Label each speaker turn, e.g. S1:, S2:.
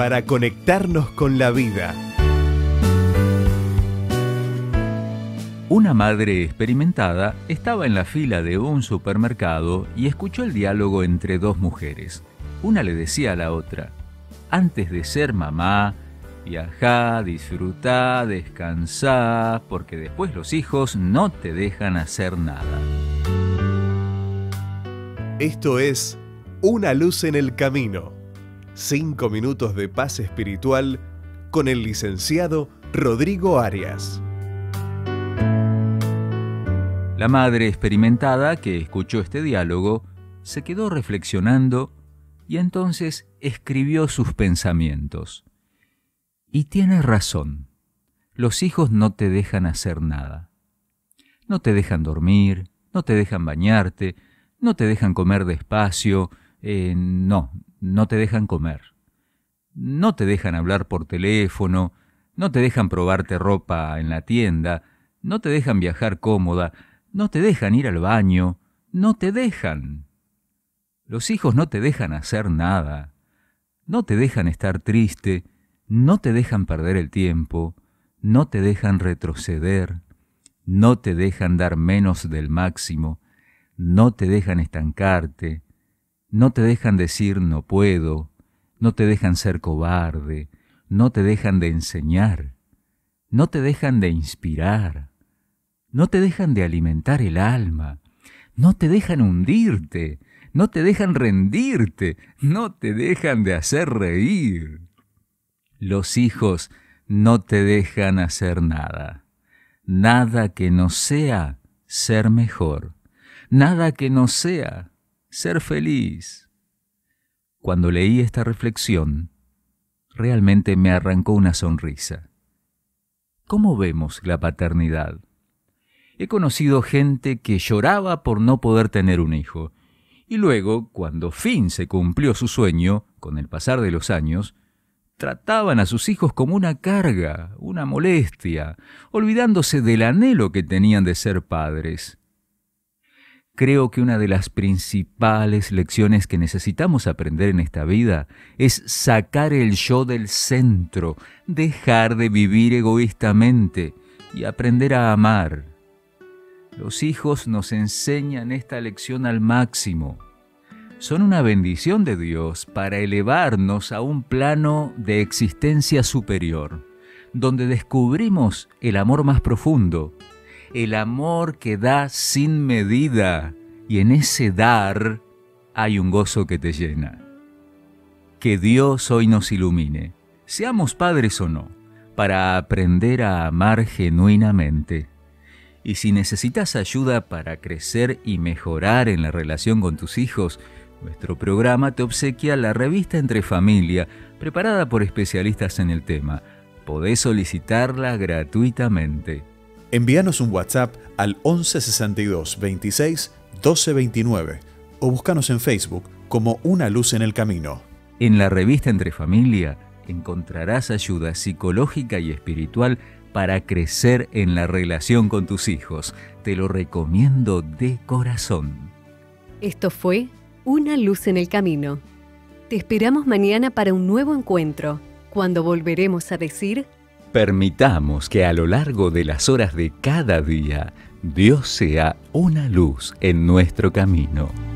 S1: para conectarnos con la vida.
S2: Una madre experimentada estaba en la fila de un supermercado y escuchó el diálogo entre dos mujeres. Una le decía a la otra, antes de ser mamá, viajá, disfrutá, descansá, porque después los hijos no te dejan hacer nada.
S1: Esto es Una luz en el camino. Cinco minutos de paz espiritual con el licenciado Rodrigo Arias.
S2: La madre experimentada que escuchó este diálogo se quedó reflexionando y entonces escribió sus pensamientos. Y tiene razón, los hijos no te dejan hacer nada. No te dejan dormir, no te dejan bañarte, no te dejan comer despacio, eh, no, no te dejan comer. No te dejan hablar por teléfono, no te dejan probarte ropa en la tienda, no te dejan viajar cómoda, no te dejan ir al baño, no te dejan. Los hijos no te dejan hacer nada, no te dejan estar triste, no te dejan perder el tiempo, no te dejan retroceder, no te dejan dar menos del máximo, no te dejan estancarte, no te dejan decir no puedo, no te dejan ser cobarde, no te dejan de enseñar, no te dejan de inspirar, no te dejan de alimentar el alma, no te dejan hundirte, no te dejan rendirte, no te dejan de hacer reír. Los hijos no te dejan hacer nada, nada que no sea ser mejor, nada que no sea ser feliz. Cuando leí esta reflexión, realmente me arrancó una sonrisa. ¿Cómo vemos la paternidad? He conocido gente que lloraba por no poder tener un hijo, y luego, cuando fin se cumplió su sueño, con el pasar de los años, trataban a sus hijos como una carga, una molestia, olvidándose del anhelo que tenían de ser padres. Creo que una de las principales lecciones que necesitamos aprender en esta vida es sacar el yo del centro, dejar de vivir egoístamente y aprender a amar, los hijos nos enseñan esta lección al máximo. Son una bendición de Dios para elevarnos a un plano de existencia superior, donde descubrimos el amor más profundo, el amor que da sin medida, y en ese dar hay un gozo que te llena. Que Dios hoy nos ilumine, seamos padres o no, para aprender a amar genuinamente y si necesitas ayuda para crecer y mejorar en la relación con tus hijos, nuestro programa te obsequia la revista Entre Familia, preparada por especialistas en el tema. Podés solicitarla gratuitamente.
S1: Envíanos un WhatsApp al 1162 26 1229 o búscanos en Facebook como Una Luz en el Camino.
S2: En la revista Entre Familia encontrarás ayuda psicológica y espiritual para crecer en la relación con tus hijos. Te lo recomiendo de corazón.
S3: Esto fue Una luz en el camino. Te esperamos mañana para un nuevo encuentro, cuando volveremos a decir...
S2: Permitamos que a lo largo de las horas de cada día, Dios sea una luz en nuestro camino.